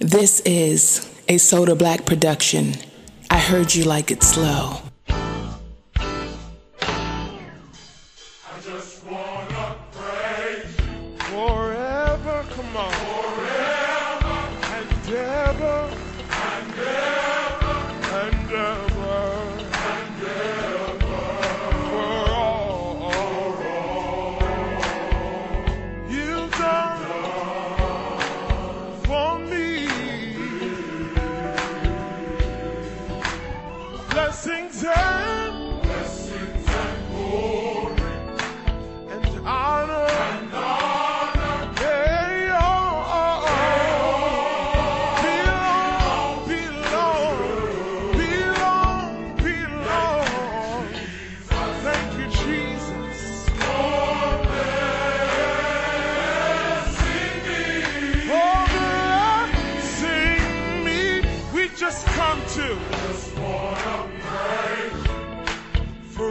This is a Soda Black production. I heard you like it slow.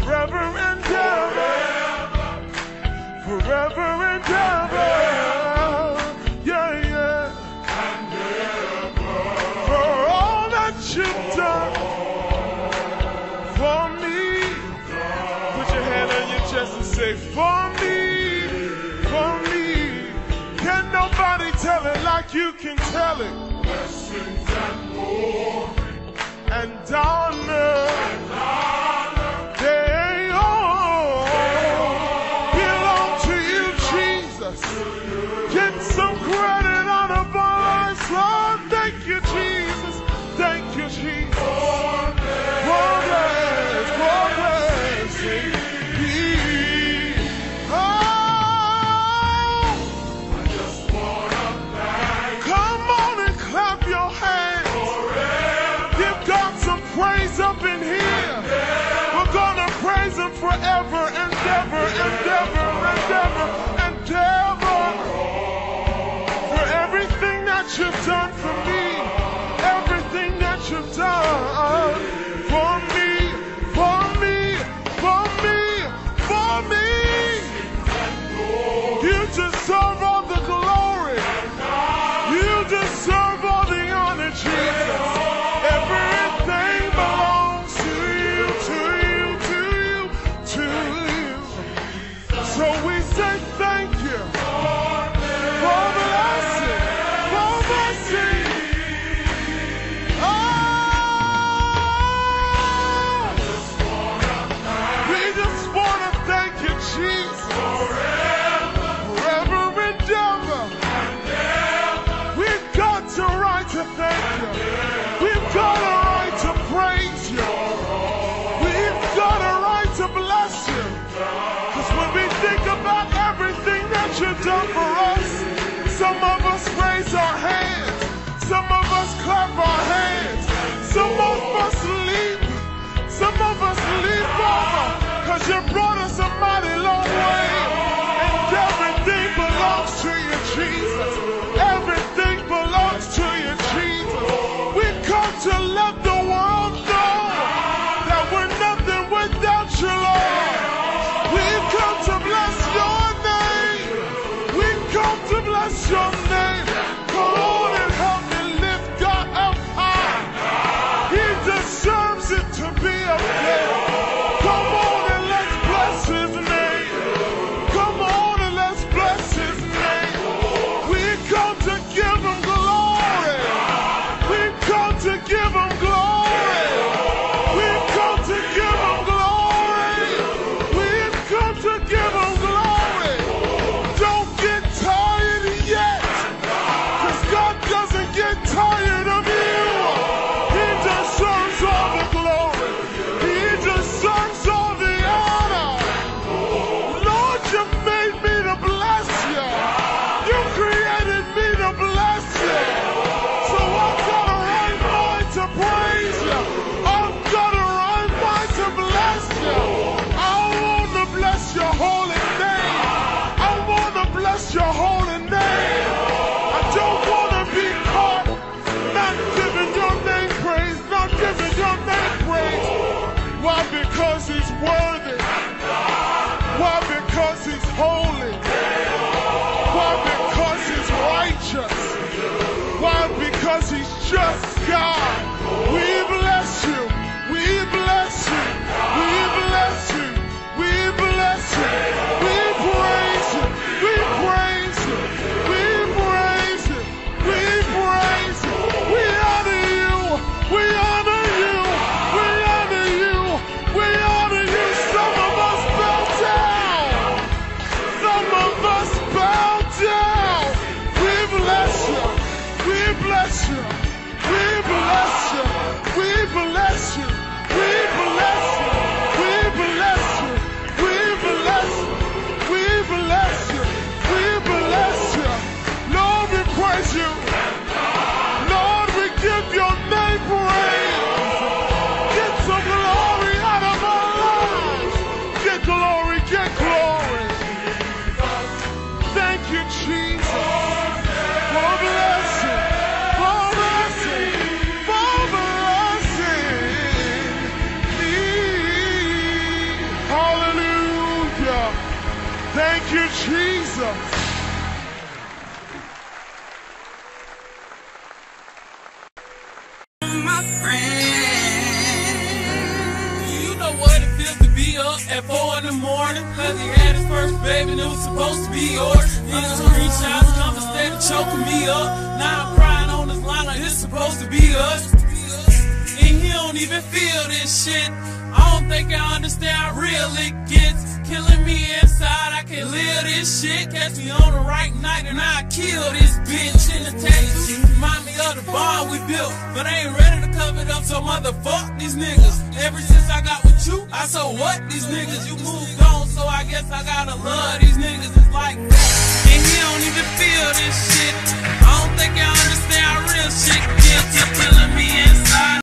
forever and ever. Forever and ever. Yeah, yeah. For all that you've done for me. Put your hand on your chest and say, For me, for me. Can nobody tell it like you can tell it? Blessings and glory. And darling. You deserve all the glory. You deserve all the honor, Jesus. Everything belongs to you, to you, to you, to you. So we done for us. Some of us raise our hands, some of us clap our hands, some of us leap, some of us leap over, cause you brought us a mighty long way. And everything belongs to you, Jesus. Everything belongs to you, Jesus. We come to love is worthy. Why? Because Lord, we give your name praise. Get some glory out of our lives. Get glory, get glory. Thank you, Jesus. For blessing, for blessing, for blessing me. Hallelujah. Thank you, Jesus. His first baby and it was supposed to be yours. Niggas screenshots come instead of choking me up. Now I'm crying on this line like it's supposed to be us. And he don't even feel this shit. I don't think I understand how real it gets. Killing me inside, I can't live this shit. Catch me on the right night and I kill this bitch in the text. Remind me of the bond we built, but I ain't ready to cover it up, so motherfuck these niggas. Ever since I got I so what these niggas, you moved on, so I guess I gotta love these niggas. It's like that. And he don't even feel this shit. I don't think I understand real shit. Guilty killing me inside.